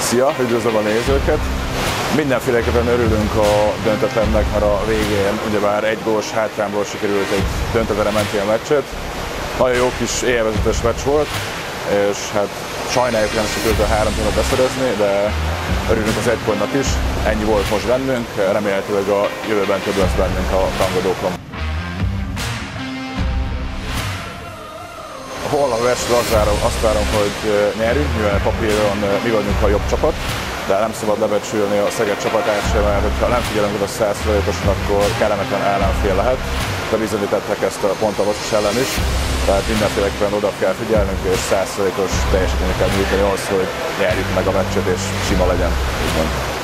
Szia, üdvözlöm a nézőket! Mindenféleképpen örülünk a döntetlennek, mert a végén ugyebár egy gólos hátrányból sikerült egy döntetlenre menti a meccset. Nagyon jó kis élvezetes meccs volt, és hát sajnáljuk, nem sikerült a három pontot beszerezni, de örülünk az egy pontnak is. Ennyi volt most bennünk, remélhetőleg a jövőben több lesz bennünk a rangadókon. Holnap versenyt azt várom, azt várom, hogy nyerjünk, mivel papíron mi vagyunk a jobb csapat, de nem szabad lebecsülni a Szeged csapatát sem, mert ha nem figyelünk oda 100 akkor kellemetlen ellenfél lehet. De bizonyították ezt a pont a ellen is, tehát mindenféleképpen oda kell figyelnünk, és 100 os teljesítményt kell nyújtani ahhoz, hogy nyerjük meg a meccset, és sima legyen. Úgymond.